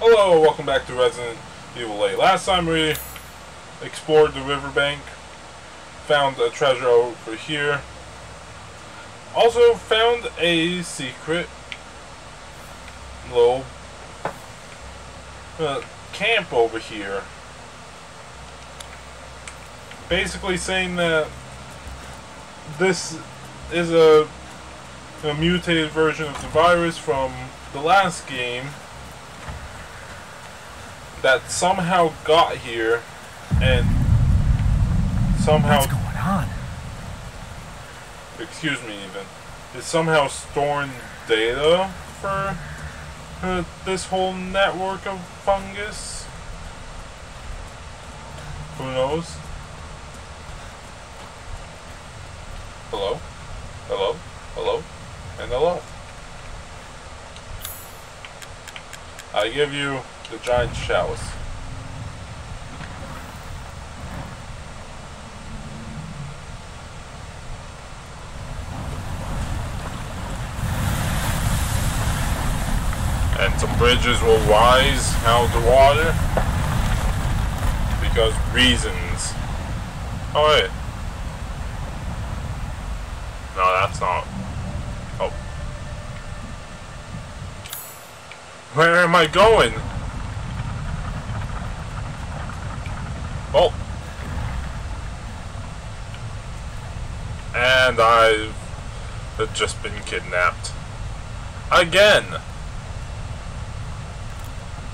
Hello, welcome back to Resident Evil 8. Last time we explored the riverbank, found a treasure over here. Also found a secret little uh, camp over here. Basically saying that this is a, a mutated version of the virus from the last game that somehow got here and somehow What's going on? excuse me even. Is somehow storing data for uh, this whole network of fungus? Who knows? Hello? Hello? Hello? And hello? I give you the giant chalice and some bridges will rise out of the water because reasons. Oh wait. No, that's not. Oh. Where am I going? Oh. And I've just been kidnapped. Again!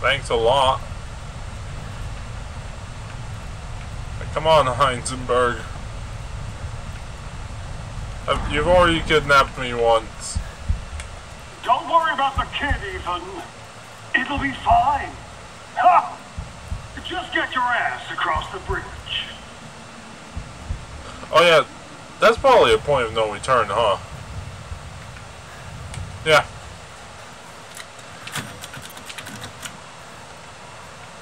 Thanks a lot. Come on, Heisenberg. You've already kidnapped me once. Don't worry about the kid, Ethan. It'll be fine. Ha! Just get your ass across the bridge. Oh yeah, that's probably a point of no return, huh? Yeah.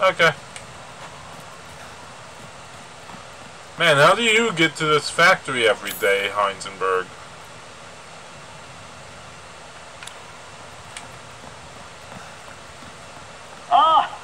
Okay. Man, how do you get to this factory every day, Heisenberg? Ah!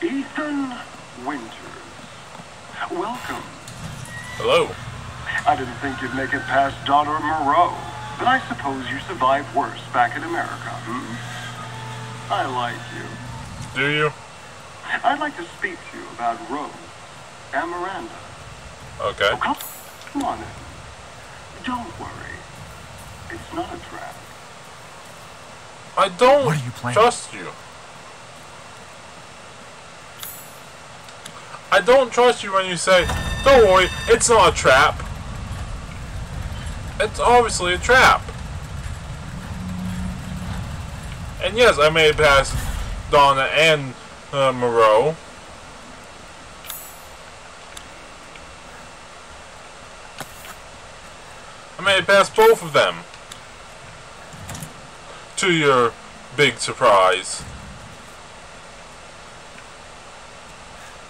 Ethan Winters. Welcome. Hello. I didn't think you'd make it past Daughter Moreau, but I suppose you survived worse back in America, hmm? I like you. Do you? I'd like to speak to you about Rose and Miranda. Okay. Oh, come, come on in. Don't worry. It's not a trap. I don't What are you planning? trust you. I don't trust you when you say, don't worry, it's not a trap. It's obviously a trap. And yes, I may pass Donna and uh, Moreau. I may pass both of them. To your big surprise.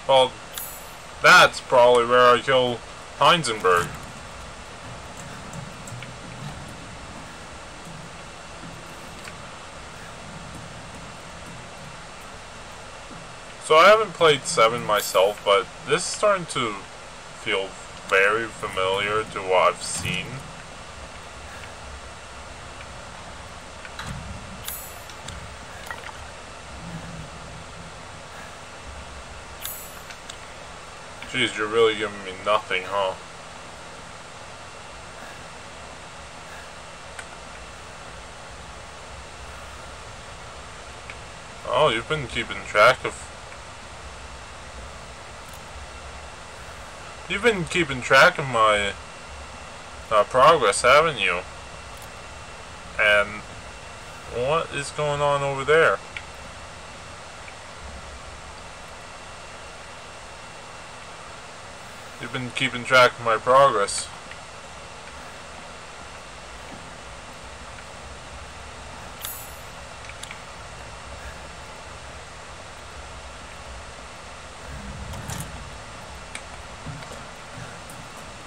Well, that's probably where I kill Heisenberg. So I haven't played 7 myself, but this is starting to feel very familiar to what I've seen. Jeez, you're really giving me nothing, huh? Oh, you've been keeping track of... You've been keeping track of my uh, progress, haven't you? And what is going on over there? You've been keeping track of my progress.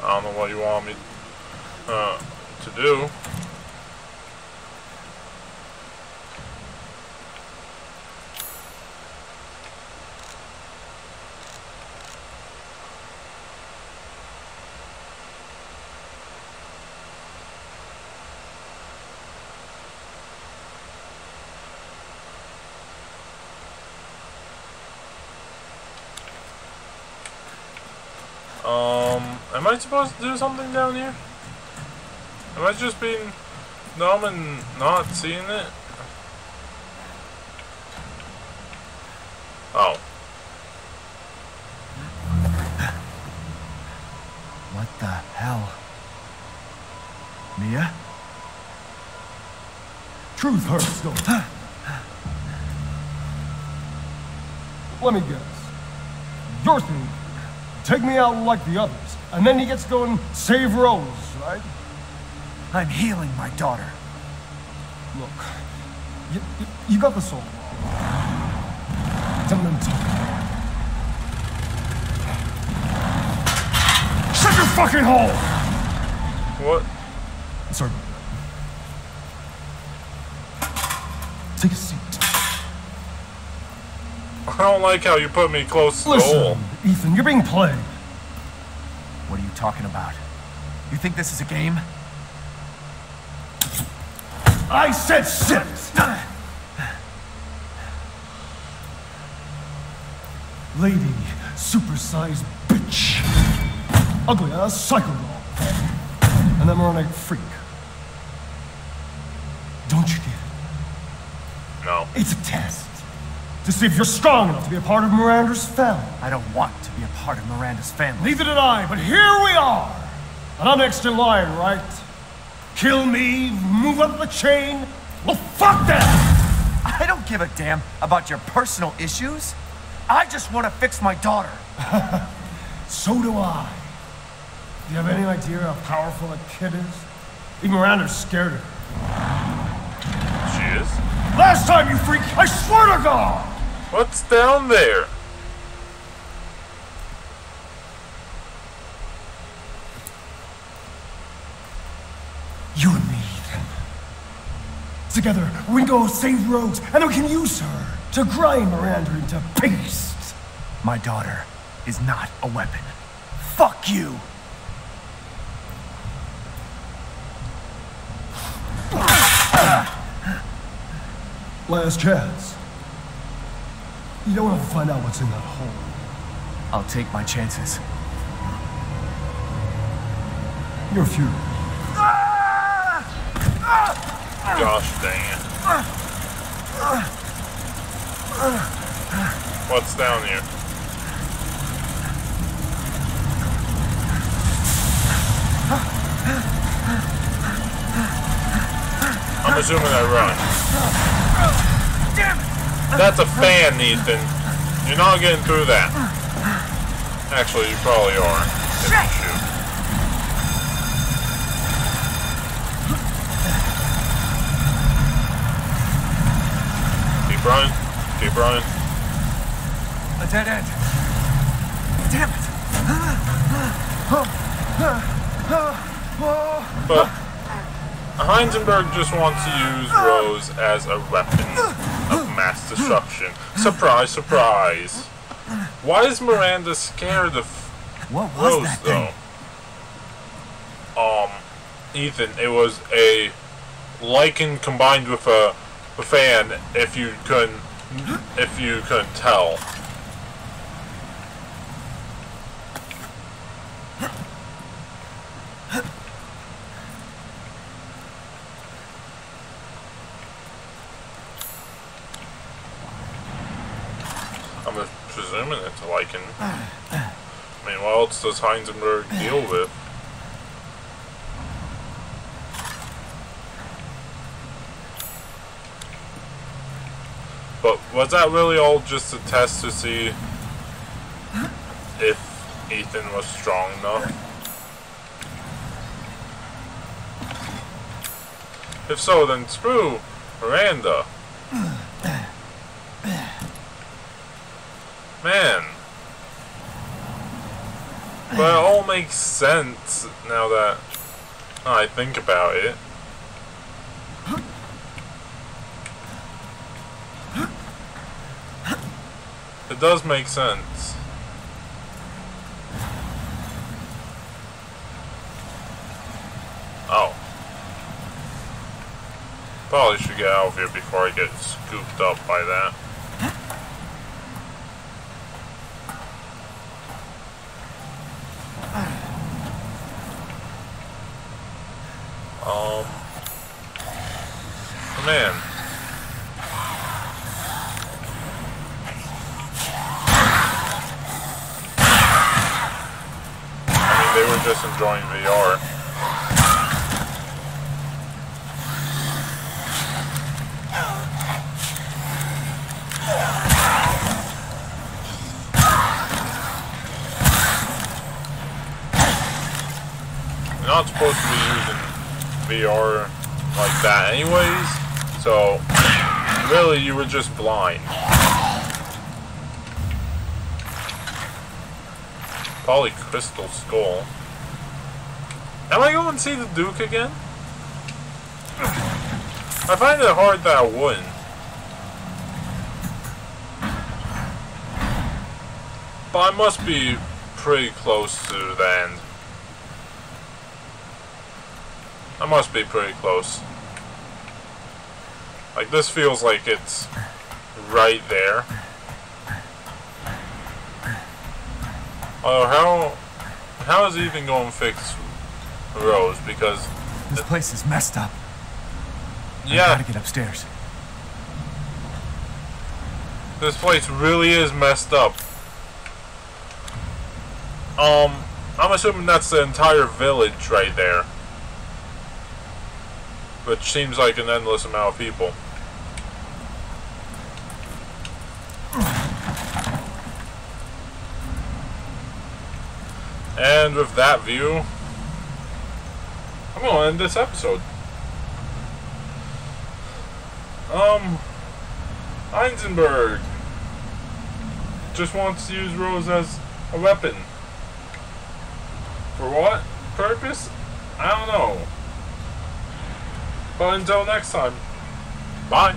I don't know what you want me uh, to do. Um, am I supposed to do something down here? Am I just being dumb and not seeing it? Oh. What the hell? Mia? Truth hurts, though. Let me guess. You're thinking, take me out like the others, and then he gets to go and save Rose, right? I'm healing my daughter. Look, you, you, you got the soul. It's a mental. Shut your fucking hole! What? Sorry. Take a seat. I don't like how you put me close to the Listen, hole. Ethan, you're being played. What are you talking about? You think this is a game? I said shit! Lady, supersized bitch. Ugly ass psycho doll. And then moronic freak. Don't you get it? No. It's a test. To see if you're strong enough to be a part of Miranda's family. I don't want to be a part of Miranda's family. Neither did I, but here we are. And I'm next in line, right? Kill me, move up the chain. Well, fuck that! I don't give a damn about your personal issues. I just want to fix my daughter. So do I. Do you have any idea how powerful that kid is? Even Miranda's scared of her. She is? Last time, you freak, I swear to God! What's down there? You and me, Ethan. Together, we go save Rose, and then we can use her to grind Miranda into paste. My daughter is not a weapon. Fuck you! Last chance. You don't want to find out what's in that hole. I'll take my chances. You're futile. Gosh dang it. What's down here? I'm assuming I run. That's a fan, Ethan. You're not getting through that. Actually, you probably are. If you shoot. Keep running. Keep running. A dead end. Damn it! But Heisenberg just wants to use Rose as a weapon mass destruction. Surprise, surprise. Why is Miranda scared of What was Rose, that though? thing? Um, Ethan, it was a lichen combined with a, a fan. If you couldn't, if you couldn't tell. I'm presuming I mean, what else does Heisenberg deal with? But was that really all just a test to see if Ethan was strong enough? If so, then screw Miranda. Man. But it all makes sense now that I think about it. It does make sense. Oh. Probably should get out of here before I get scooped up by that. Just enjoying VR. You're not supposed to be using VR like that anyways, so really you were just blind. Polycrystal Skull. Am I going to see the Duke again? I find it hard that I wouldn't. But I must be pretty close to the end. I must be pretty close. Like, this feels like it's right there. Oh, how how is even going to fix Rose? Because This place is messed up. Yeah. I gotta get upstairs. this place really is messed up. Um, I'm assuming that's the entire village right there, which seems like an endless amount of people. And with that view, I'm gonna end this episode. Um, Heisenberg just wants to use Rose as a weapon. For what purpose? I don't know. But until next time, bye.